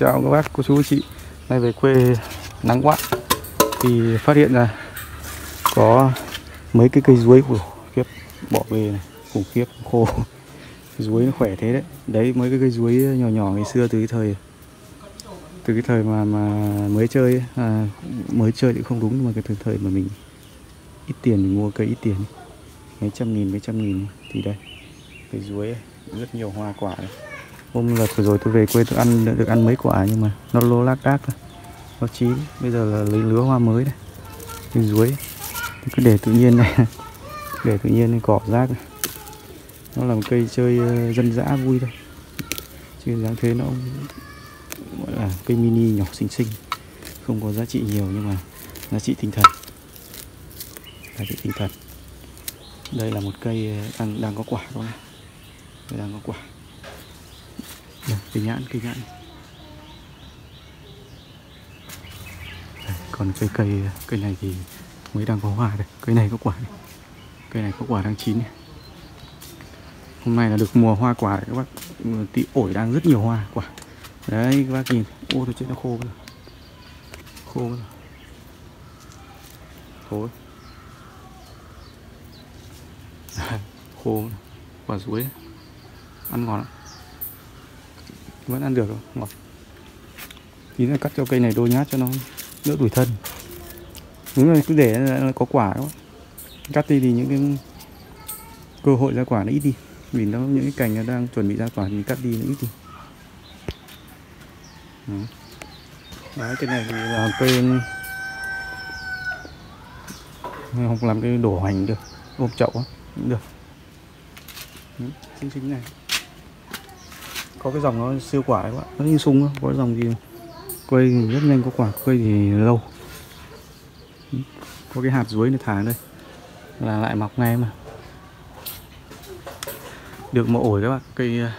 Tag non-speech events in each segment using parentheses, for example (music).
chào các bác cô chú chị. Nay về quê nắng quá thì phát hiện ra có mấy cái cây chuối của khiếp bỏ về này khủng khiếp khô. (laughs) Chuối nó khỏe thế đấy. Đấy mấy cái cây chuối nhỏ nhỏ ngày xưa từ cái thời từ cái thời mà mà mới chơi ấy, à, mới chơi thì không đúng nhưng mà cái thời thời mà mình ít tiền mình mua cây ít tiền ấy. mấy trăm nghìn mấy trăm nghìn thì đây cây chuối ấy, rất nhiều hoa quả này hôm là vừa rồi tôi về quê tôi ăn, được ăn mấy quả nhưng mà nó lô lác đác thôi. Nó chín bây giờ là lấy lứa hoa mới đây. Cây dưới. Tôi cứ để tự nhiên này. (laughs) Để tự nhiên này cỏ rác này. nó là một cây chơi ờ, dân dã vui thôi. Chứ dáng thế nó gọi là cây mini nhỏ xinh xinh. Không có giá trị nhiều nhưng mà giá trị tinh thần. Giá trị tinh thần. Đây là một cây ờ, đang đang có quả các bạn đây đang có quả. Vâng, đây, cây nhãn cây nhãn. Đây, còn cây cây cây này thì mới đang có hoa đây cây này có quả này. cây này có quả đang chín này. hôm nay là được mùa hoa quả đấy các bác. Tí ổi đang rất nhiều hoa quả. Đấy các bác nhìn. Ô tôi chết nó khô rồi. Khô rồi. Thôi khô (laughs) quả chuối ăn ngon lắm vẫn ăn được ngọt. Tí nữa cắt cho cây này đôi nhát cho nó đỡ tủi thân. Đúng rồi cứ để nó có quả đó. Cắt đi thì những cái cơ hội ra quả nó ít đi. Vì nó những cái cành nó đang chuẩn bị ra quả thì cắt đi nó ít đi. Đó. đấy cái này thì là cây không làm cái đổ hành được. Ôm chậu á. Cũng được. Xinh xinh này có cái dòng nó siêu quả đấy các bạn. Nó như sung đó, có cái dòng gì cây thì rất nhanh có quả cây thì lâu. Có cái hạt dưới này thả đây là lại mọc ngay mà. Được một ổi các bạn cây ờ,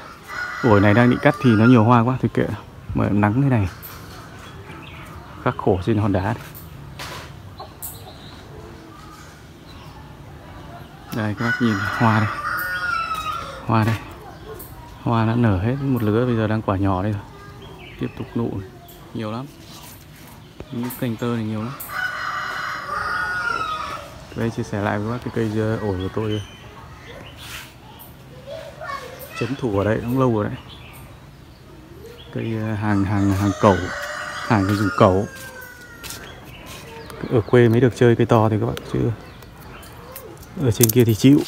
ổi này đang định cắt thì nó nhiều hoa quá thì kệ. Mà nắng thế này khắc khổ trên hòn đá này. đây các bác nhìn hoa đây. Hoa đây hoa đã nở hết một lứa, bây giờ đang quả nhỏ đây rồi. Tiếp tục nụ này. nhiều lắm. Những cành tơ này nhiều lắm. Đây, chia sẻ lại với các cái cây ổi của tôi. Chấn thủ ở đây, cũng lâu rồi đấy. Cây à, hàng hàng hàng cẩu, hàng cái dùng cẩu. Ở quê mới được chơi cây to thì các bạn chứ ở trên kia thì chịu.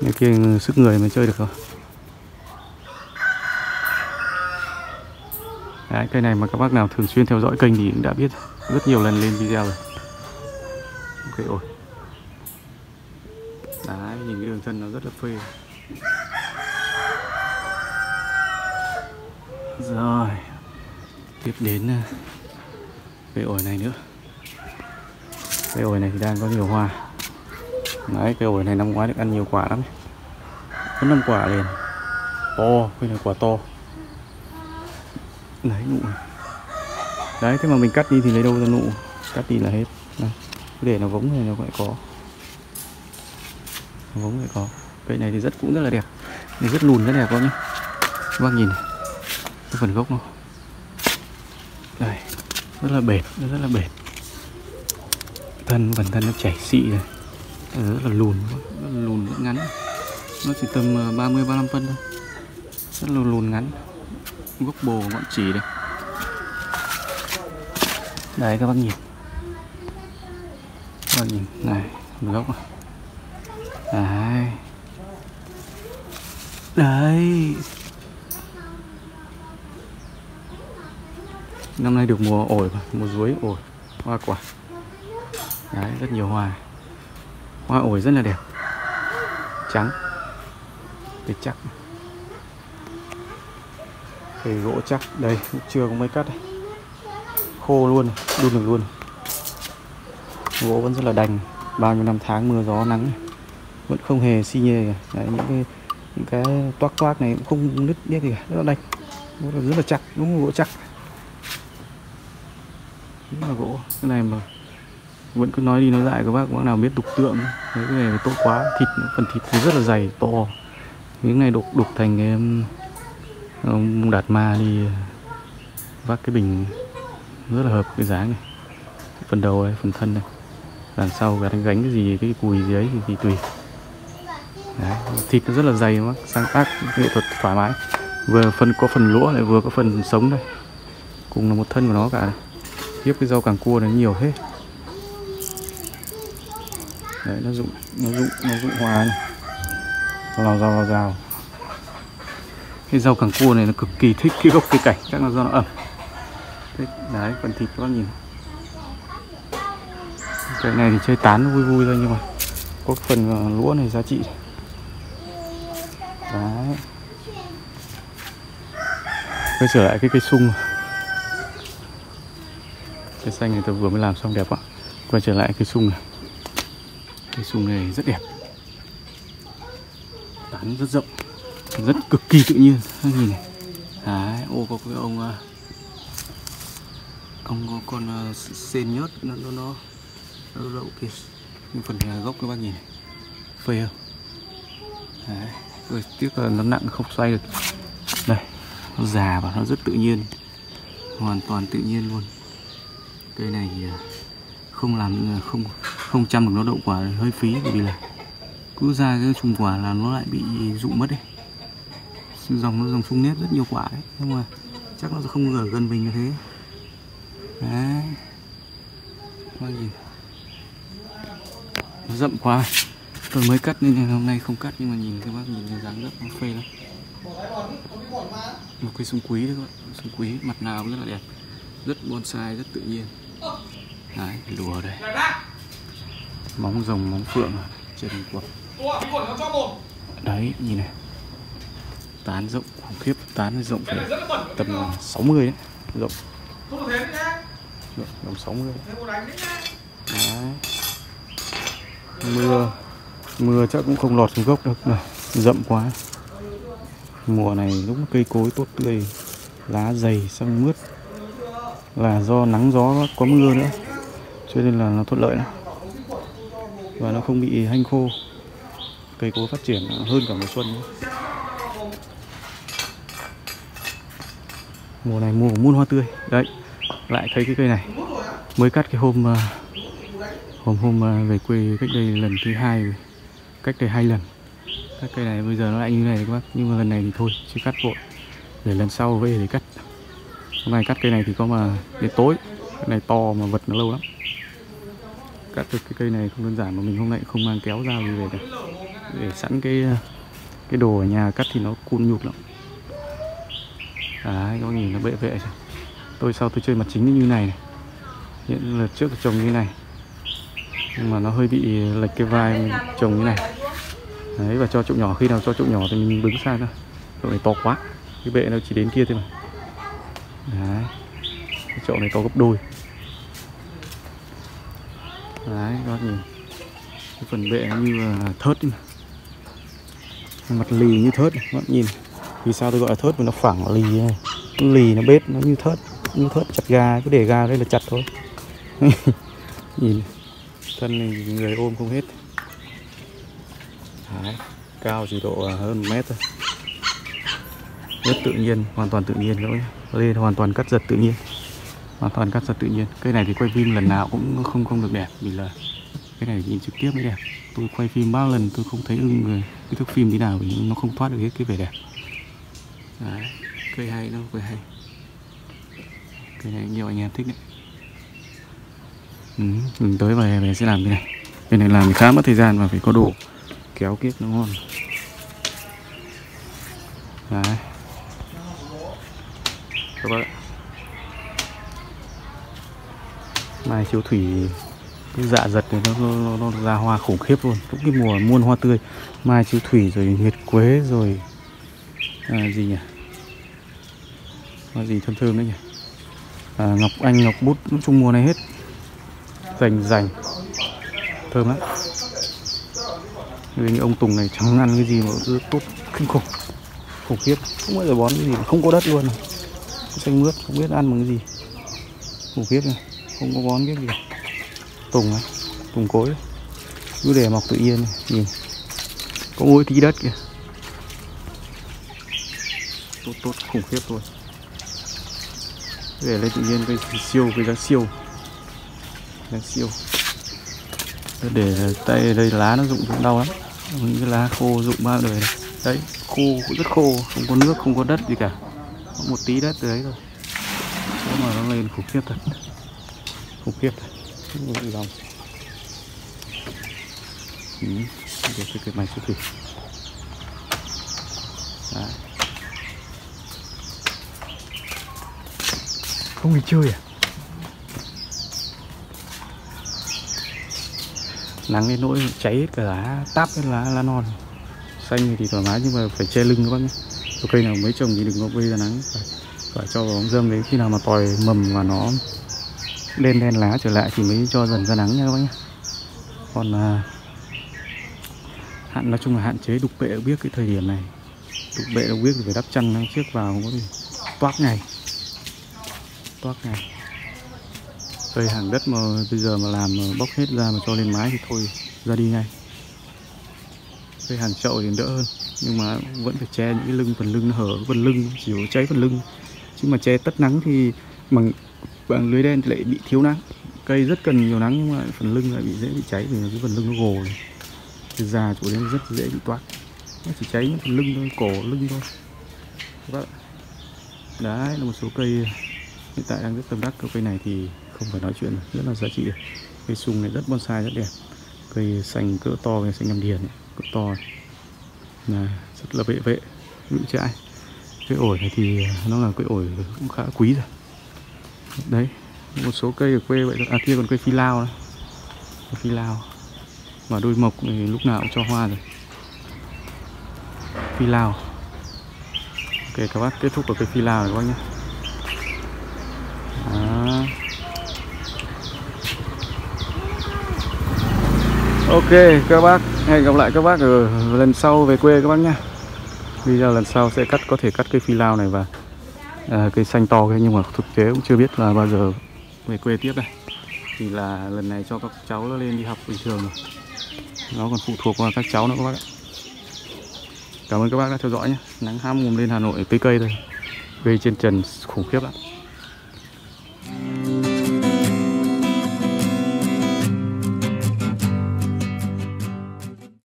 Như kia sức người mới chơi được rồi Đấy, cây này mà các bác nào thường xuyên theo dõi kênh thì cũng đã biết rất nhiều lần lên video rồi. Ok ổi Đấy, nhìn cái đường thân nó rất là phê. Rồi Tiếp đến ờ, cây ổi này nữa. Cây ổi này thì đang có nhiều hoa. Đấy, cây ổi này năm ngoái được ăn nhiều quả lắm. Có 5 quả liền. To, cây này quả to. Đấy, nụ. Đấy, thế mà mình cắt đi thì lấy đâu ra nụ? Cắt đi là hết. Đây, để nó vống này nó lại có. Nó vống lại có. Cây này thì rất cũng rất là đẹp. Này rất lùn rất đẹp các nhé. Các bác nhìn này. Cái phần gốc nó. Đây, rất là bền, nó rất là bền Thân, phần thân nó chảy xị này. Rất là lùn rất là lùn rất ngắn. Nó chỉ tầm ờ, 30 35 phân thôi. Rất là lùn ngắn gốc bồ ngọn chỉ đây. Đây các bác nhìn. Các bác nhìn, này gốc này đấy. Đấy. Năm nay được mùa ổi mùa chuối ổi, hoa quả. Đấy, rất nhiều hoa. Hoa ổi rất là đẹp. Trắng. Tuyệt chắc cây gỗ chắc đây chưa có mấy cắt đây. Khô luôn đun được luôn. Gỗ vẫn rất là đành bao nhiêu năm tháng mưa gió nắng. Vẫn không hề xi nhê cả. Đấy, những cái những cái toác toác này cũng không nứt biết gì cả rất là đành. Gỗ là rất là chắc đúng là gỗ chắc. Đúng là gỗ cái này mà vẫn cứ nói đi nói lại các bác bác nào biết đục tượng Đấy, cái này tốt quá. Thịt phần thịt thì rất là dày to. Miếng này đục đục thành ông đạt ma đi ờ, vác cái bình rất là hợp cái dáng này. Phần đầu này phần thân này. Đằng sau gắn gánh cái gì cái cùi gì ấy thì, thì tùy. Đấy, thịt nó rất là dày mà sáng tác nghệ thuật thoải mái. Vừa phần có phần lũa lại vừa có phần sống đây cùng là một thân của nó cả này. tiếp cái rau càng cua này nhiều hết. Đấy nó dụng nó dụng nó dụng hoa này. Rào rào rào rào cái rau càng cua này nó cực kỳ thích cái gốc cây cảnh chắc là do nó ẩm. Đấy, đấy phần thịt các bác nhìn. Cái này thì chơi tán vui vui thôi nhưng mà có phần ờ, lúa này giá trị. Đấy. Quay trở lại cái cây sung. Cây xanh này tôi vừa mới làm xong đẹp ạ. Quay trở lại cây sung này. Cây sung này rất đẹp. Tán rất rộng rất cực kỳ tự nhiên. Các nhìn này? Đấy, ô, có cái ông à, ông có con à, sen nhớt, nó nó nó nó đậu kìa nhưng phần gốc các bác nhìn này. Phê không? Đấy rồi tiếc là nó nặng, không xoay được. Đây, nó già và nó rất tự nhiên. Hoàn toàn tự nhiên luôn. Cây này thì à, không làm không không chăm được nó đậu quả, hơi phí, bởi vì là cứ ra cái chùm quả là nó lại bị rụng mất đấy dòng nó dòng sung nếp rất nhiều quả đấy. Nhưng mà chắc nó không ở gần mình như thế. Đấy. Coi gì. Nó rậm quá. Tôi mới cắt nên hôm nay không cắt nhưng mà nhìn các bác nhìn cái dáng rất nó phê lắm. Một cây sung quý đấy các bạn. Sung quý mặt nào cũng rất là đẹp. Rất bonsai rất tự nhiên. Đấy lùa đây. Móng rồng móng phượng trên quật đấy nhìn này tán rộng khủng khiếp tán rộng phải tầm 60 đấy rộng. Rộng tầm 60 đấy mưa mưa chắc cũng không lọt xuống gốc được này rậm quá. Mùa này lúc cây cối tốt tươi lá dày xong mướt. Là do nắng gió có mưa nữa cho nên là nó thuận lợi lắm. Và nó không bị hanh khô. Cây cối phát triển hơn cả mùa xuân nữa. Mùa này mùa muôn hoa tươi. Đấy, lại thấy cái cây này. Mới cắt cái hôm ờ, hôm hôm ờ, về quê cách đây lần thứ hai cách đây hai lần. Các cây này bây giờ nó lại như này các bác. Nhưng mà lần này thì thôi chứ cắt vội. Để lần sau về để cắt. Hôm nay cắt cây này thì có mà đến tối. Cái này to mà vật nó lâu lắm. Cắt được cái cây này không đơn giản mà mình hôm nay không mang kéo ra gì về cả để sẵn cái ờ, cái đồ ở nhà cắt thì nó cun nhục lắm đấy, các bác nhìn nó bệ vệ chưa tôi sau tôi chơi mặt chính như này này. Hiện lượt trước trồng như này. Nhưng mà nó hơi bị lệch cái vai trồng như này. Đấy, và cho trụ nhỏ, khi nào cho trụ nhỏ thì mình đứng xa thôi. Trụ này to quá. Cái bệ nó chỉ đến kia thôi mà. Đấy. Cái chậu này to gấp đôi. Đấy, các bạn nhìn. Cái phần bệ nó như là thớt mà. Mặt lì như thớt các bạn nhìn vì sao tôi gọi là thớt? Vì nó phẳng lì này. Lì nó bết nó như thớt như thớt chặt gà cứ để gà đây là chặt thôi. (laughs) Nhìn thân này người ôm không hết. Đấy, cao chỉ độ hơn một mét thôi. Rất tự nhiên hoàn toàn tự nhiên lỗi lên hoàn toàn cắt giật tự nhiên. Hoàn toàn cắt giật tự nhiên. Cây này thì quay phim lần nào cũng không không được đẹp vì là cái này nhìn trực tiếp mới đẹp. Tôi quay phim bao lần tôi không thấy ưng cái thước phim thế nào vì nó không thoát được hết cái vẻ đẹp. Đấy, cây hay đâu cây hay. Cây này nhiều anh em thích đấy. Ừ, tới về về sẽ làm cái này. Cái này làm khá mất thời gian và phải có độ kéo kiếp nó ngon. Đấy. Các bạn mai chiếu thủy cái dạ giật này nó, nó, nó, nó ra hoa khủng khiếp luôn. Cũng cái mùa muôn hoa tươi. Mai chiếu thủy rồi nhiệt quế rồi à, gì nhỉ? Hoa gì thơm thơm đấy nhỉ? À, ngọc anh ngọc bút nói chung mùa này hết. Rành rành. Thơm lắm. Như ông Tùng này chẳng ăn cái gì mà rất tốt kinh khủng. Khủng khiếp. Không bao giờ bón cái gì không có đất luôn. Xanh mướt không biết ăn bằng cái gì. Khủng khiếp này không có bón cái gì. Tùng này tùng cối. Cứ để mọc tự nhiên này. nhìn. Có mỗi tí đất kìa tốt tốt, khủng khiếp luôn. Để lên tự nhiên cây siêu cây giá siêu. Giá siêu. Để tay đây, lá nó rụng cũng đau lắm. Những cái lá khô rụng bao đời này. Đấy, khô cũng rất khô, không có nước, không có đất gì cả. Có một tí đất từ đấy thôi. Chỗ mà nó lên khủng khiếp thật. Khủng khiếp thật. Dòng ừ. để cái mày xuất thủy. Đấy. Không đi chơi à? Nắng đến nỗi cháy hết cả lá táp hết lá lá non. Xanh thì thoải mái nhưng mà phải che lưng các bác nhé. Có cây nào mới trồng thì đừng có bây ra nắng. Phải, phải cho vào ống đấy. Khi nào mà tòi mầm và nó lên đen lá trở lại thì mới cho dần ra nắng nha các bác nhé. Còn à, hạn nói chung là hạn chế đục bệ biết cái thời điểm này. Đục bệ đục biết thì phải đắp chăn trước vào không có gì toát ngày toát này. Cây hàng đất mà bây giờ mà làm mà bóc hết ra mà cho lên mái thì thôi, ra đi ngay. Cây hàng chậu thì đỡ hơn, nhưng mà vẫn phải che những cái lưng, phần lưng nó hở, phần lưng, chỉ có cháy phần lưng. Chứ mà che tất nắng thì bằng bằng lưới đen thì lại bị thiếu nắng. Cây rất cần nhiều nắng nhưng mà phần lưng lại bị dễ bị cháy vì cái phần lưng nó gồ này. từ già chỗ đến rất dễ bị toát. Nó chỉ cháy những phần lưng thôi, cổ lưng thôi. Vâng đấy, là một số cây hiện tại đang rất tâm đắc cây này thì không phải nói chuyện rất là giá trị cây sung này rất bonsai, rất đẹp. Cây xanh cỡ to, cây xanh ngầm điền cỡ to là rất là vệ vệ vững chãi cây ổi này thì à, nó là cây ổi cũng khá quý rồi. Đấy, một số cây ở quê vậy à kia còn cây phi lao đó phi lao. Và đôi mộc thì lúc nào cũng cho hoa rồi. Phi lao. Ok, các bác kết thúc ở cây phi lao rồi các bác nhé. Ok các bác. Hẹn gặp lại các bác ở lần sau về quê các bác nhé. Video lần sau sẽ cắt có thể cắt cây phi lao này và à, cây xanh to kia nhưng mà thực tế cũng chưa biết là bao giờ về quê tiếp đây. Thì là lần này cho các cháu nó lên đi học bình thường rồi. Nó còn phụ thuộc vào các cháu nữa các bác ạ. Cảm ơn các bác đã theo dõi nhé. Nắng ham mùm lên hà nội cây cây thôi cây trên trần khủng khiếp lắm.